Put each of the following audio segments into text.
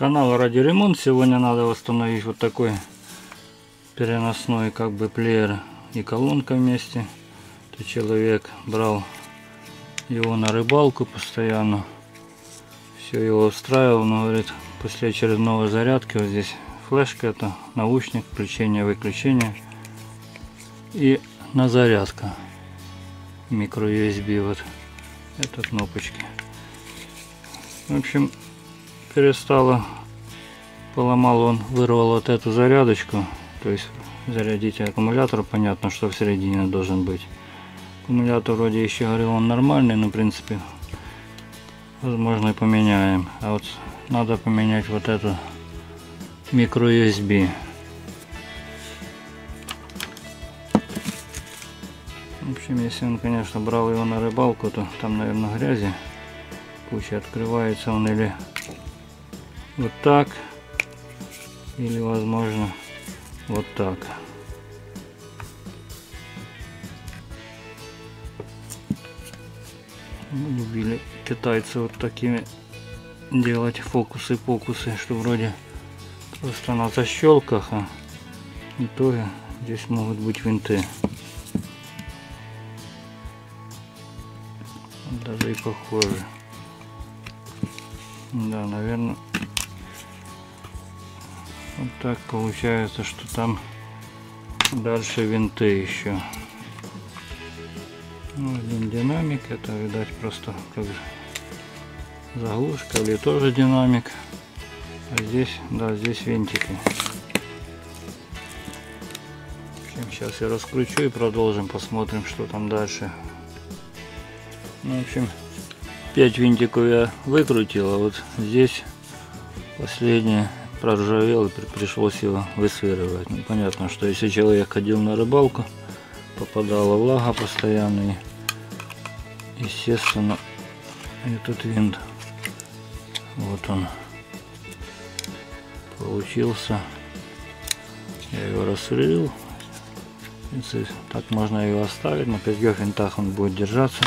Канал ради ремонт. Сегодня надо восстановить вот такой переносной как бы плеер и колонка вместе. То человек брал его на рыбалку постоянно. Все его устраивал, но говорит, после очередного зарядки вот здесь флешка, это наушник, включение, выключение и на зарядка микро USB вот это кнопочки. В общем, перестала, поломал он, вырвал вот эту зарядочку, то есть зарядить аккумулятор, понятно, что в середине должен быть. Аккумулятор вроде еще говорил он нормальный, но в принципе возможно и поменяем. А вот надо поменять вот эту микро USB. В общем, если он, конечно, брал его на рыбалку, то там, наверное, грязи куча. Открывается он или вот так, или, возможно, вот так. Любили китайцы вот такими делать фокусы-покусы, что вроде просто на защелках, а в итоге здесь могут быть винты. Даже и похоже. Да, наверное, вот так получается, что там дальше винты еще. Ну, один динамик, это, видать, просто как заглушка или тоже динамик. А здесь, да, здесь винтики. Сейчас я раскручу и продолжим, посмотрим, что там дальше. Ну, в общем, 5 винтиков я выкрутил, а вот здесь последнее проржавел и пришлось его высверливать. Ну, понятно, что если человек ходил на рыбалку, попадала влага постоянно и, естественно, этот винт, вот он, получился. Я его рассверлил. так можно его оставить, на 5 винтах он будет держаться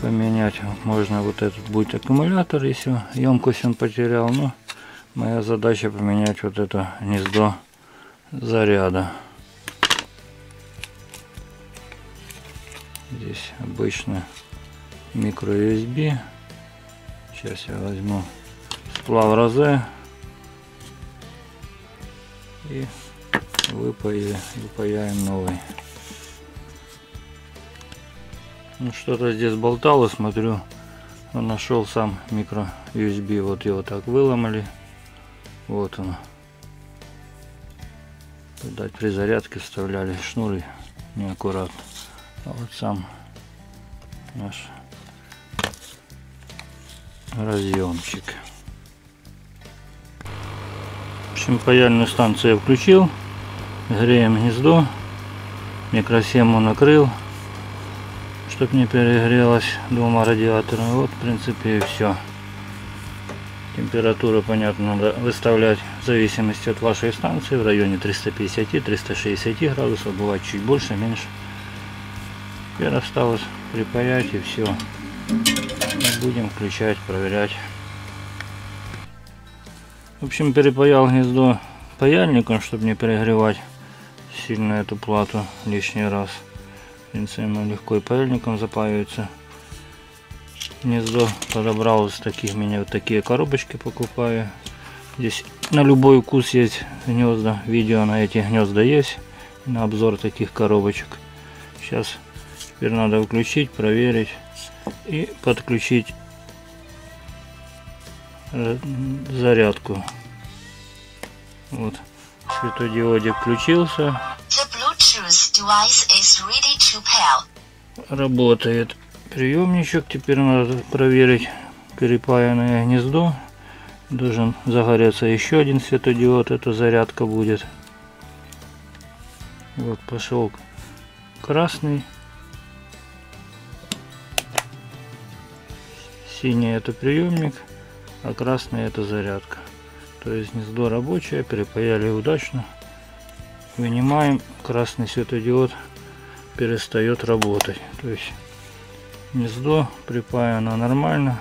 поменять можно вот этот будет аккумулятор если емкость он потерял но моя задача поменять вот это гнездо заряда здесь обычно микро USB сейчас я возьму сплав розе и выпаяем, выпаяем новый ну, что-то здесь болтало, смотрю. Он нашел сам микро USB. Вот его так выломали. Вот он. Видать, при зарядке вставляли шнуры неаккуратно. А вот сам наш разъемчик. В общем, паяльную станцию я включил. Греем гнездо. Микросхему накрыл чтобы не перегрелась двумя радиаторами. Вот, в принципе, и все. Температуру, понятно, надо выставлять в зависимости от вашей станции в районе 350-360 градусов. Бывает чуть больше, меньше. Теперь осталось припаять и все. И будем включать, проверять. В общем, перепаял гнездо паяльником, чтобы не перегревать сильно эту плату лишний раз. В принципе, легко и паяльником запаивается. Гнездо подобрал из таких, меня вот такие коробочки покупаю. Здесь на любой вкус есть гнезда. Видео на эти гнезда есть. На обзор таких коробочек. Сейчас теперь надо включить, проверить и подключить э, зарядку. Вот светодиодик включился. Работает приемничек. Теперь надо проверить перепаянное гнездо. Должен загореться еще один светодиод. Это зарядка будет. Вот пошел красный. Синий это приемник, а красный это зарядка. То есть гнездо рабочее, перепаяли удачно вынимаем, красный светодиод перестает работать. То есть гнездо припаяно нормально.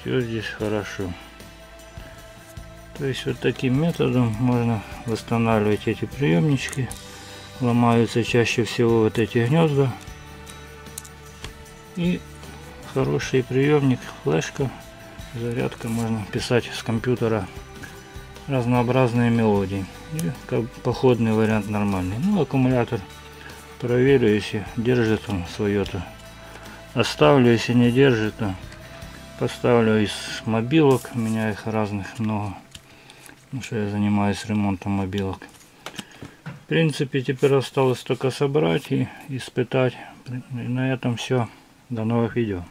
Все здесь хорошо. То есть вот таким методом можно восстанавливать эти приемнички. Ломаются чаще всего вот эти гнезда. И хороший приемник, флешка, зарядка, можно писать с компьютера разнообразные мелодии. И как походный вариант нормальный. Ну, аккумулятор проверю, если держит он свое-то. Оставлю, если не держит, то поставлю из мобилок. У меня их разных много. Потому что я занимаюсь ремонтом мобилок. В принципе, теперь осталось только собрать и испытать. И на этом все. До новых видео.